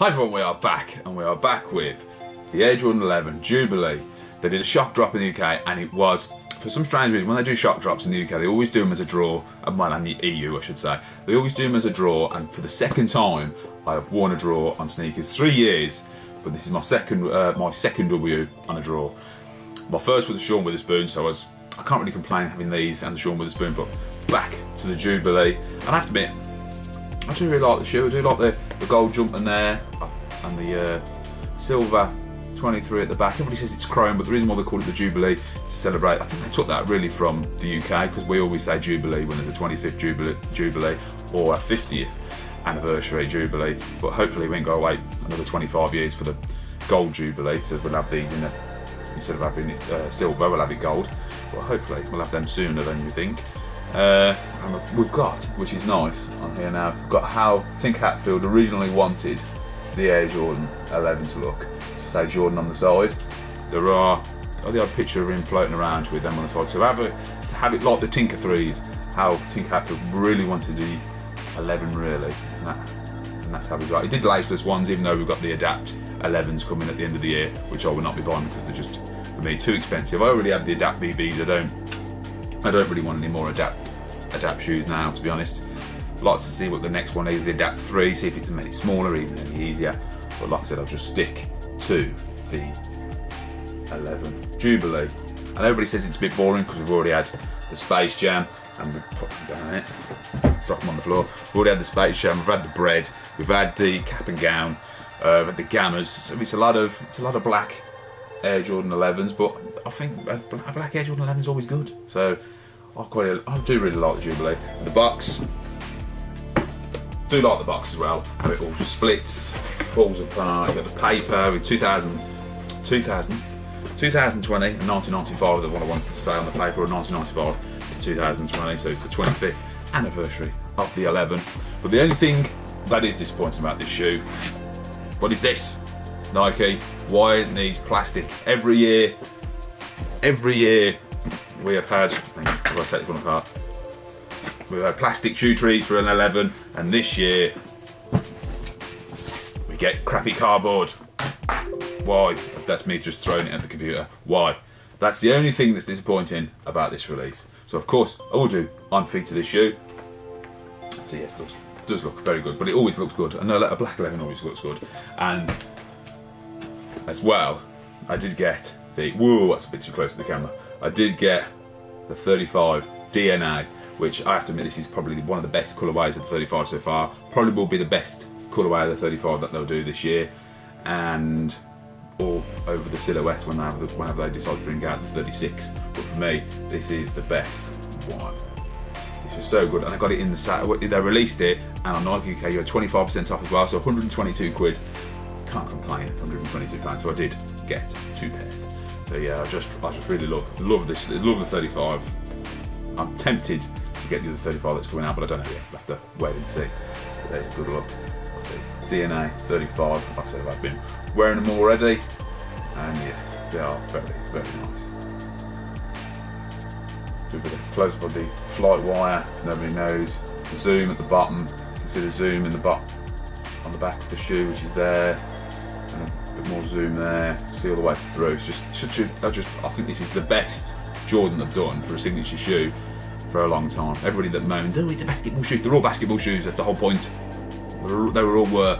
Hi everyone, we are back, and we are back with the Air Jordan 11 Jubilee. They did a shock drop in the UK, and it was, for some strange reason, when they do shock drops in the UK, they always do them as a draw, well, and the EU, I should say. They always do them as a draw, and for the second time, I have won a draw on sneakers. Three years, but this is my second, uh, my second W on a draw. My first was the Sean Wotherspoon, so I was, I can't really complain having these and the Sean Wotherspoon, but back to the Jubilee. And I have to admit, I do really like the shoe. I do like the, the gold Jumpman there and the uh, silver 23 at the back. Everybody says it's chrome, but the reason why they call it the Jubilee is to celebrate. I think they took that really from the UK because we always say Jubilee when there's a 25th Jubilee, Jubilee or a 50th anniversary Jubilee. But hopefully we won't go wait another 25 years for the gold Jubilee. So we'll have these in instead of having it uh, silver, we'll have it gold. But hopefully we'll have them sooner than you think. Uh, and we've got, which is nice on here now, we've got how Tinker Hatfield originally wanted the Air Jordan 11 to look. Say Jordan on the side. There are oh, the odd picture of him floating around with them on the side. So have it, to have it like the Tinker 3s, how Tinker Hatfield really wanted the 11 really. And, that, and that's how we got. He did laceless ones even though we've got the Adapt 11s coming at the end of the year, which I will not be buying because they're just, for me, too expensive. I already have the Adapt BBs, I don't I don't really want any more adapt adapt shoes now, to be honest. Like to see what the next one is, the adapt 3, see if it's made it smaller, even any easier. But like I said, I'll just stick to the 11 Jubilee. And everybody says it's a bit boring because we've already had the Space Jam and we put them down it, drop them on the floor. We've already had the Space Jam, we've had the bread, we've had the cap and gown, uh, the gammas. So it's a lot of it's a lot of black Air Jordan 11s, but I think uh, a black Air Jordan 11 is always good. So I quite, I do really like the Jubilee. The box, do like the box as well. How it all splits, falls apart. You got the paper with 2000, 2000, 2020 and 1995 the one I wanted to say on the paper, or 1995 to 2020, so it's the 25th anniversary of the 11. But the only thing that is disappointing about this shoe, what is this? Nike, why it needs plastic. Every year, every year we have had, I've got to take this one apart, we've had plastic shoe trees for an 11 and this year we get crappy cardboard. Why? That's me just throwing it at the computer. Why? That's the only thing that's disappointing about this release. So of course, I will do on feet to this shoe. So yes, it does look very good, but it always looks good. I know that a black 11 always looks good. And as well, I did get the, whoa, that's a bit too close to the camera. I did get the 35 DNA, which I have to admit this is probably one of the best colourways of the 35 so far. Probably will be the best colourway of the 35 that they'll do this year. And all over the silhouette when they, have whenever they decide to bring out the 36. But for me, this is the best one. It's just so good, and I got it in the. They released it, and on Nike UK you had 25% off as well, so 122 quid can't complain. 122 pounds. So I did get two pairs. So yeah, I just I just really love love this love the 35. I'm tempted to get the other 35 that's coming out, but I don't know yet. I'll have to wait and see. But there's a good look. Of the DNA 35. Like I said, I've been wearing them already, and yes, they are very very nice. Do a bit of close the flight wire. Nobody knows. Zoom at the bottom. You can see the zoom in the bottom on the back of the shoe, which is there more zoom there, see all the way through. It's just such a, I just, I think this is the best Jordan they've done for a signature shoe for a long time. Everybody that moans, oh, it's a basketball shoe. They're all basketball shoes. That's the whole point. They were, all were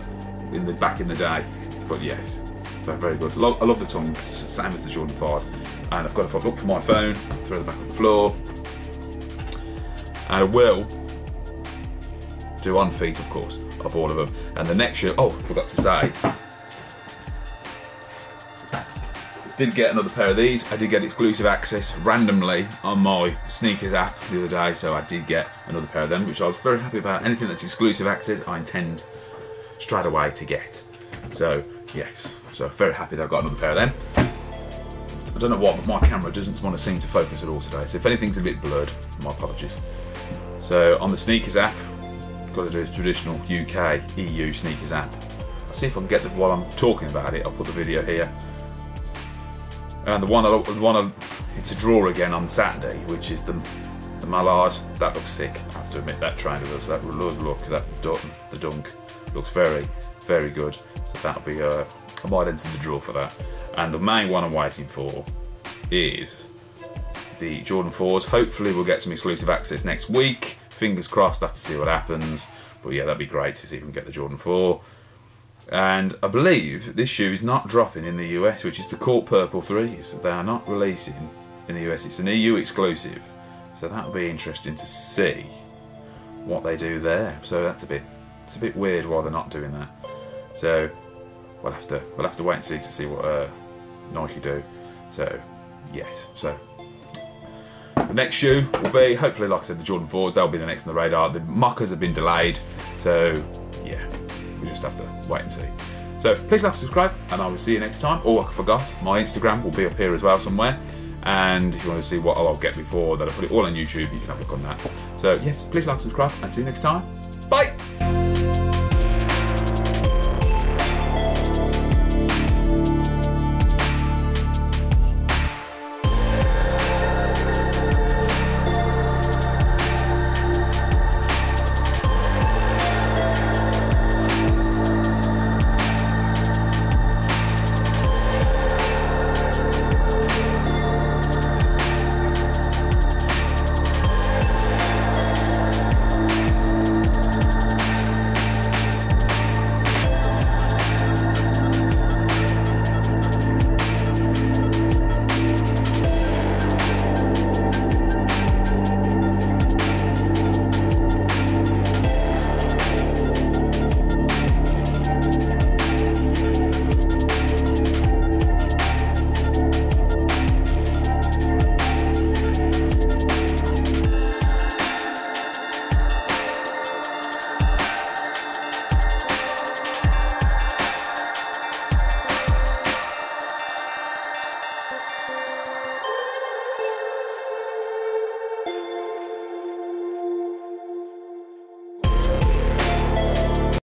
in the back in the day. But yes, very good. I love the tongue, same as the Jordan 5. And I've got to look for my phone, throw the back on the floor. And I will do on feet, of course, of all of them. And the next shoe, oh, forgot to say, Did get another pair of these. I did get exclusive access randomly on my sneakers app the other day, so I did get another pair of them, which I was very happy about. Anything that's exclusive access, I intend straight away to get. So, yes, so very happy that I've got another pair of them. I don't know what, but my camera doesn't want to seem to focus at all today, so if anything's a bit blurred, my apologies. So, on the sneakers app, got to do this traditional UK, EU sneakers app. I'll see if I can get the, while I'm talking about it, I'll put the video here. And the one, the one, it's a draw again on Saturday, which is the the Mallard. That looks sick. I have to admit that trainer does. That does look that dunk, the dunk looks very, very good. So that'll be uh, I might enter the draw for that. And the main one I'm waiting for is the Jordan 4s. Hopefully we'll get some exclusive access next week. Fingers crossed, have to see what happens. But yeah, that'd be great to see if we can get the Jordan 4. And I believe this shoe is not dropping in the US, which is the Court Purple 3s. They are not releasing in the US. It's an EU exclusive. So that'll be interesting to see what they do there. So that's a bit it's a bit weird why they're not doing that. So we'll have to we'll have to wait and see to see what uh, Nike do. So yes, so the next shoe will be hopefully, like I said, the Jordan 4s. They'll be the next on the radar. The mockers have been delayed, so we just have to wait and see. So please like, and subscribe, and I will see you next time. Oh, I forgot, my Instagram will be up here as well somewhere. And if you want to see what I'll get before that I put it all on YouTube, you can have a look on that. So yes, please like, and subscribe, and see you next time.